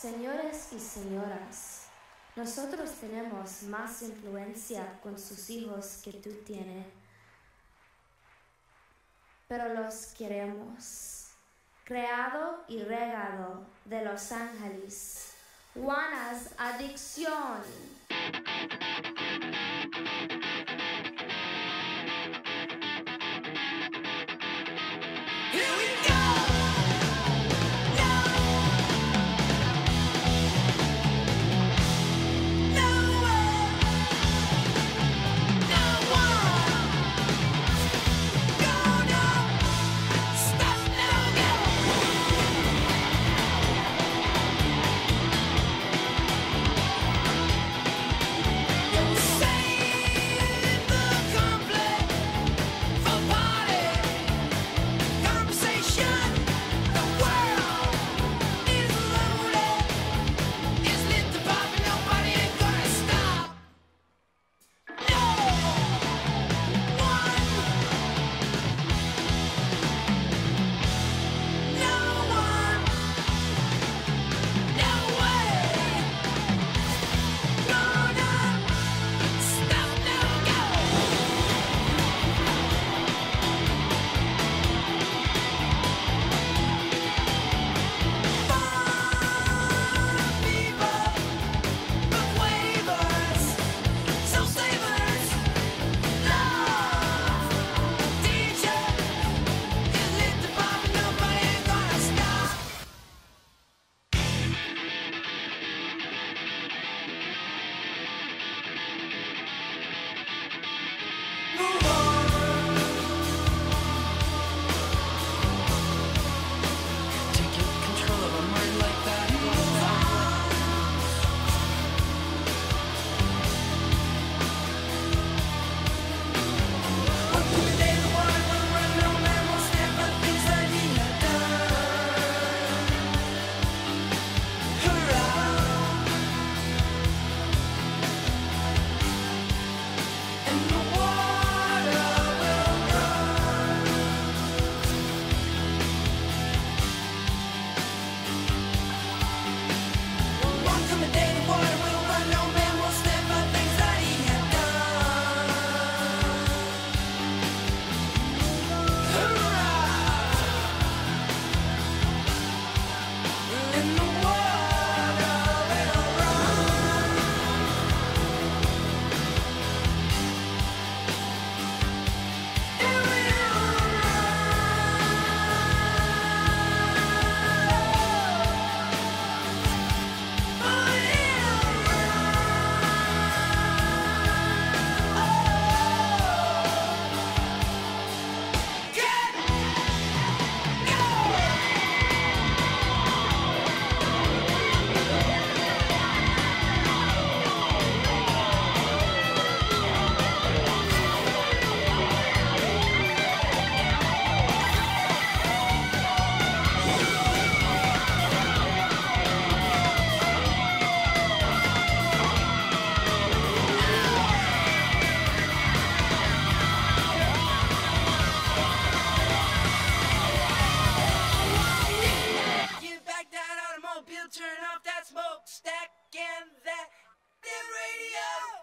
Señores y señoras, nosotros tenemos más influencia con sus hijos que tú tienes, pero los queremos. Creado y regado de Los Ángeles, Juanas Adicción. turn off that smokestack and that, that radio.